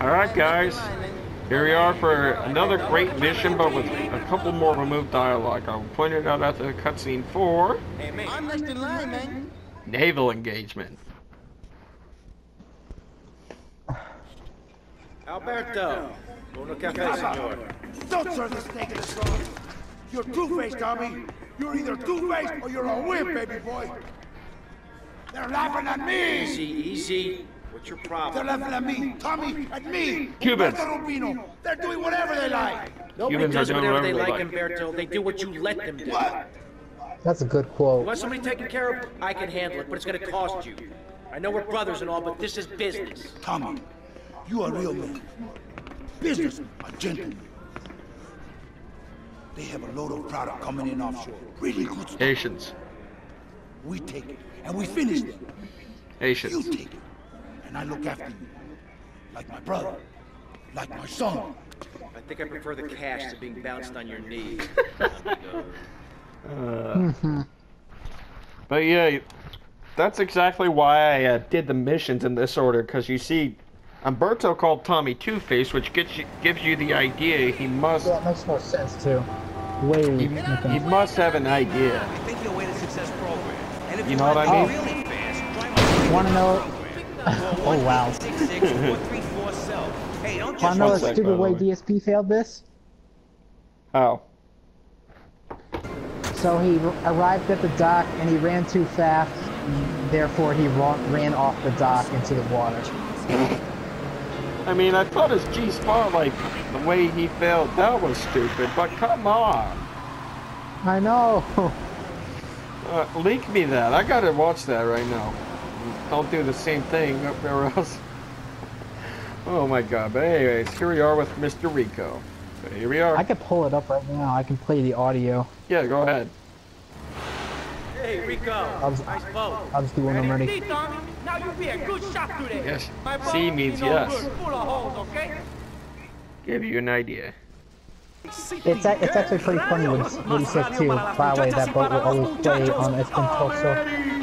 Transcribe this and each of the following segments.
Alright guys, here we are for another great mission but with a couple more removed dialogue. I pointed out at the cutscene for I'm next in line, man. naval engagement. Alberto, uno café, senor. Don't serve the snake in the straw. You're two-faced, Tommy. You're either two-faced or you're a wimp, baby boy. They're laughing at me. Easy, easy. What's your problem? They're laughing at me, Tommy, at me. Cubans. Umberto Robina. They're doing whatever they like. Nobody Humans are does doing whatever they whatever like, they like. Umberto. They do what you let them do. What? That's a good You quote. want somebody taken care of? I can handle it, but it's gonna cost you. I know we're brothers and all, but this is business. Tommy, you are a real man. Business, a gentleman. They have a load of product coming in offshore. Really good stuff. Haitians. We take it, and we finish it. You take it, and I look after you. Like my brother. Like my son. I think I prefer the cash to being bounced on your knee. But yeah, that's exactly why I uh, did the missions in this order, because you see, Umberto called Tommy Two-Face, which gets you, gives you the idea he must Yeah, it makes more sense too. Way he, he must have an idea. think you'll win a success program. And if You know what I mean? really fast, Want to know? Oh wow. 66434. Hey, don't Want just know One the sec, stupid way way. DSP failed this? How? So he arrived at the dock and he ran too fast. Therefore, he ran off the dock into the water. I mean, I thought his G spot, like the way he failed, that was stupid. But come on, I know. uh, link me that. I gotta watch that right now. Don't do the same thing, up there else. Oh my god! But anyways, here we are with Mr. Rico. So here we are. I could pull it up right now. I can play the audio. Yeah, go ahead. hey, Rico. I'll just, Nice boat. I'll just do when I'm ready. Tommy. Now you be a good shot today. Yes. My boat C means no yes. good, full of holes, okay? Give you an idea. It's, a- it's actually pretty funny what, he- says too. By the way, that boat will always play on Espantoso. América,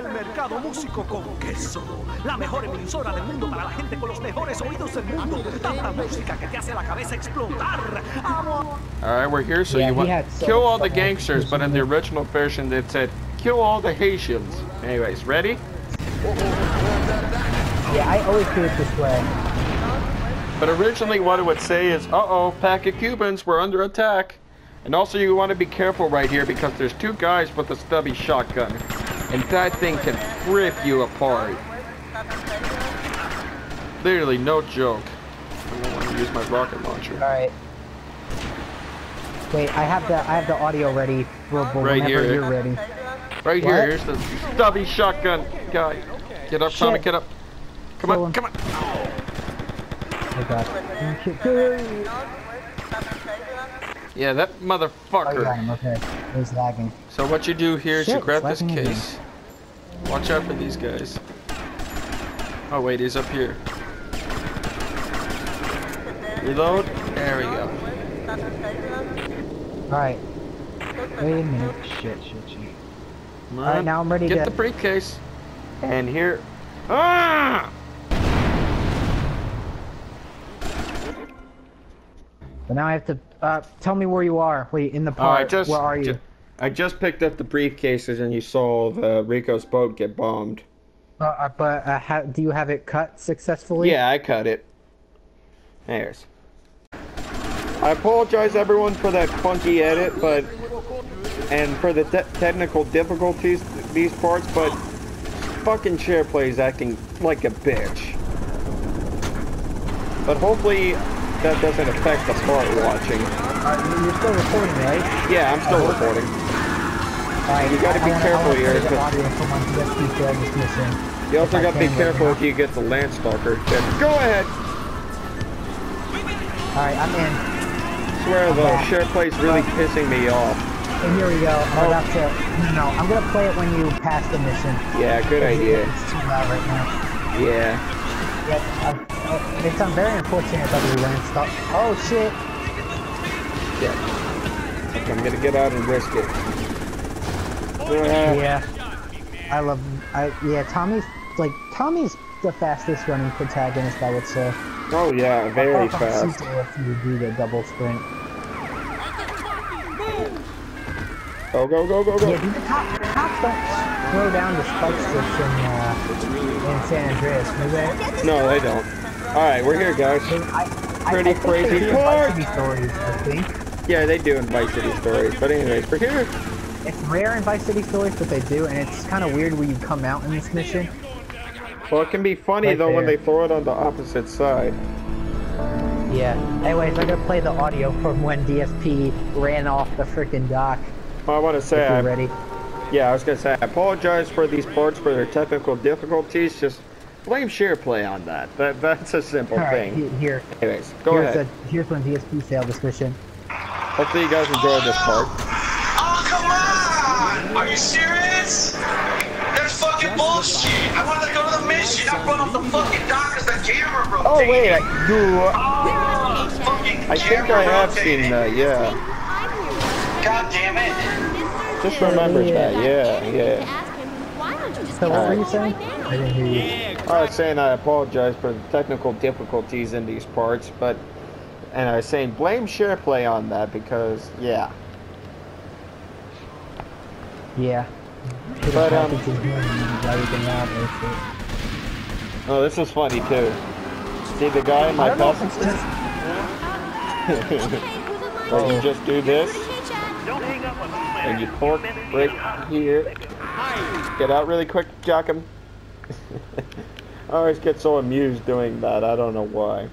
el mercado músico con queso. La mejor emisora del mundo para la gente con los mejores oídos del mundo. Tanta música que te hace la cabeza explotar. Amo. All right, we're here. So Yeah, you want so kill all the gangsters, but in the original version it said kill all the Haitians. Anyways, ready? Yeah, I always do it this way. But originally, what it would say is, "Uh-oh, pack of Cubans, we're under attack." And also, you want to be careful right here because there's two guys with a stubby shotgun, and that thing can rip you apart. Literally, no joke. I don't want to use my rocket launcher. All right. Wait, I have the I have the audio ready. Robo, Right here. you're ready. Right here, What? here's the stubby shotgun guy. Get up, Tommy, Shit. get up. Come Kill on, him. come on. Oh god. Yeah, that Oh, you got motherfucker. him. Okay. He's lagging. So what you do here is you grab this slapping me again. case. Watch out for these guys. Oh wait, he's up here. Reload. There we go. All right. Wait a minute. Shit, shit, shit. All right, now I'm ready Get to- Get the briefcase. And here. Ah! But now I have to uh, tell me where you are. Wait, in the park. I part. just. where are you? I just picked up the briefcases and you saw the Rico's boat get bombed. Uh, uh, but uh, ha- do you have it cut successfully? Yeah, I cut it. There's. I apologize everyone for that funky edit, but and for the te- technical difficulties these parts, but fucking share plays acting like a bitch. But hopefully that doesn't affect the part watching. Uh, you're still recording, right? Yeah, I'm still recording. All right. You gotta be I careful here, play the 'cause- audio for my DSP failed this mission. You also got to be careful right if you get the Landstalker. Yeah, Go ahead. All right, I'm in. swear though, share play's really pissing me off. And here we go. I'm about to. No, I'm gonna play it when you pass the mission. Yeah, good idea. It's too loud right now. Yeah. Yep. I, it's um, very unfortunate that we ran stuck. Oh shit! Yeah. Okay, I'm gonna get out and risk it. Yeah. I love. I yeah. Tommy's like Tommy's the fastest running protagonist, I would say. Oh yeah, very fast. If you do the double sprint. Go go go go go. Yeah, the cops don't slow down the spike strips in, uh, in San Andreas, do they? No, they don't. All right, we're here, guys. I, I, Pretty I crazy they do in part. Vice City stories, I think. Yeah, they do in Vice City stories. But anyways, we're here. It's rare in Vice City stories, but they do, and it's kind of weird when you come out in this mission. Well, it can be funny Right though when they throw it on the opposite side. Yeah. Anyways, I'm gonna play the audio from when DSP ran off the freaking dock. I want to say, I, you're ready. Yeah, I was gonna say, I apologize for these parts for their technical difficulties. Just blame SharePlay on that. That that's a simple All right, thing. he- here. Anyways, go here's ahead. The, here's when DSP failed this mission. Hopefully you guys enjoyed this part. Oh, come on! Are you serious? That's fucking bullshit! I wanted to go to the mission. I brought up the fucking dock because the camera broke. Oh wait, I, do, uh, Oh, I think I have rotated. seen that. Yeah, God damn it. Just remembered that. Yeah, yeah. So what were you saying? I didn't hear you. I was saying I apologize for the technical difficulties in these parts, but and I was saying blame SharePlay on that because yeah. Yeah. But, um, packaged it here and moved everything out with Oh, this is funny too. See the guy in my don't know if passenger? it's just Or you just do this and you torque right here. Get out really quick, jack him. I always get so amused doing that. I don't know why.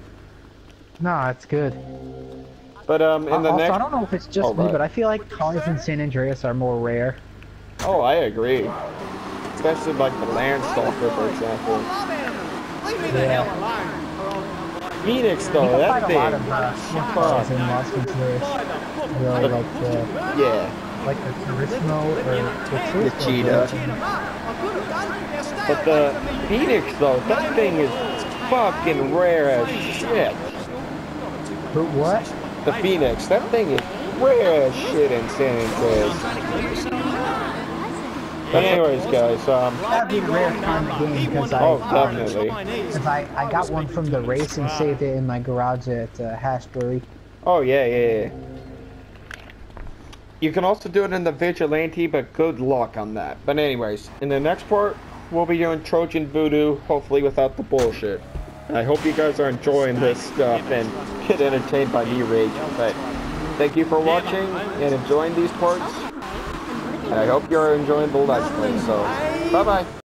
no, it's good. But um, in the also, next. I don't know if it's just Oh, me, right. but I feel like cars in San Andreas are more rare. Oh, I agree. Especially like the Landstalker, for example. Yeah. Phoenix though, that thing. of uh, Fuck. in Las Venturas. Really like the Yeah. Like the Turismo or the, The Cheetah. But the Phoenix though, that thing is fucking rare as shit. Who what? The Phoenix, that thing is rare as shit in San Andreas. But anyways, guys, um, That'd be rare kind of game because I oh, um, definitely. Because I, I got one from the race and saved it in my garage at uh, Hashbury. Oh yeah, yeah, yeah. You can also do it in the Vigilante, but good luck on that. But anyways, in the next part, we'll be doing Trojan Voodoo, hopefully without the bullshit. I hope you guys are enjoying this stuff and get entertained by me rage. But thank you for watching and enjoying these parts. And I hope you're enjoying the Let's Play. So, bye bye.